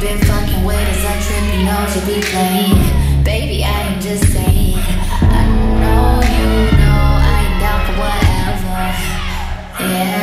you been fucking with is trip, you know be playing Baby, I ain't just saying I know you know I ain't down for whatever. Yeah.